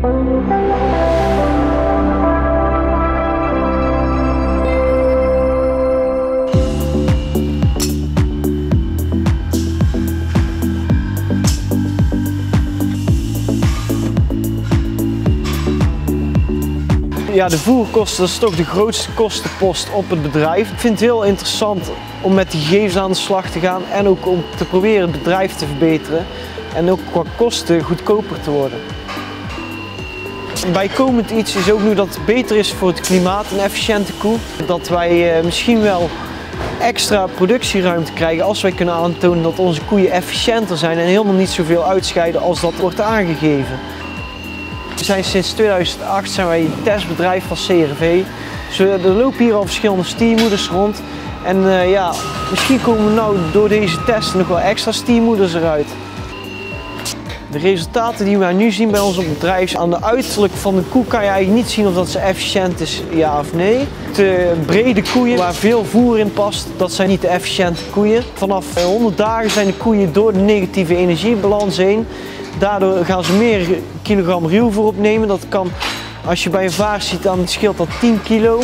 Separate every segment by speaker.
Speaker 1: Ja, de voerkosten is toch de grootste kostenpost op het bedrijf. Ik vind het heel interessant om met die gegevens aan de slag te gaan en ook om te proberen het bedrijf te verbeteren en ook qua kosten goedkoper te worden. Bijkomend iets is ook nu dat het beter is voor het klimaat, een efficiënte koe. Dat wij eh, misschien wel extra productieruimte krijgen als wij kunnen aantonen dat onze koeien efficiënter zijn en helemaal niet zoveel uitscheiden als dat wordt aangegeven. We zijn sinds 2008 zijn wij testbedrijf van CRV. Dus er lopen hier al verschillende stiermoeders rond. En uh, ja, misschien komen nou door deze testen nog wel extra stiermoeders eruit. De resultaten die wij nu zien bij ons op het bedrijf, aan de uiterlijk van de koe kan je eigenlijk niet zien of dat ze efficiënt is, ja of nee. De brede koeien waar veel voer in past, dat zijn niet de efficiënte koeien. Vanaf 100 dagen zijn de koeien door de negatieve energiebalans heen Daardoor gaan ze meer kilogram ruwvoer opnemen. Dat kan, als je bij een vaars ziet, dan scheelt dat 10 kilo.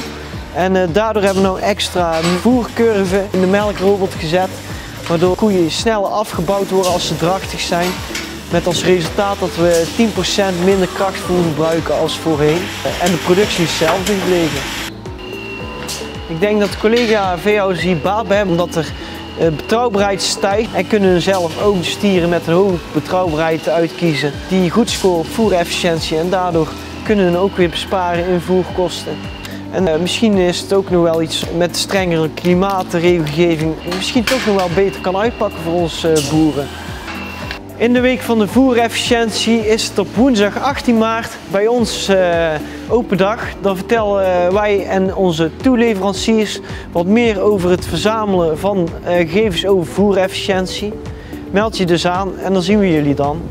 Speaker 1: En uh, daardoor hebben we nou extra voercurve in de melkrobot gezet. Waardoor koeien sneller afgebouwd worden als ze drachtig zijn. Met als resultaat dat we 10% minder krachtvoer gebruiken als voorheen. En de productie is hetzelfde gebleven. Ik denk dat de collega veehouders hier baat bij hebben omdat er eh, betrouwbaarheid stijgt en kunnen zelf ook stieren met een hoge betrouwbaarheid uitkiezen die goed scoren op voerefficiëntie en daardoor kunnen hun ook weer besparen in voerkosten. En uh, misschien is het ook nog wel iets met strengere klimaatregelgeving misschien toch nog wel beter kan uitpakken voor onze uh, boeren. In de week van de voerefficiëntie is het op woensdag 18 maart bij ons uh, open dag. Dan vertellen wij en onze toeleveranciers wat meer over het verzamelen van uh, gegevens over voerefficiëntie. Meld je dus aan en dan zien we jullie dan.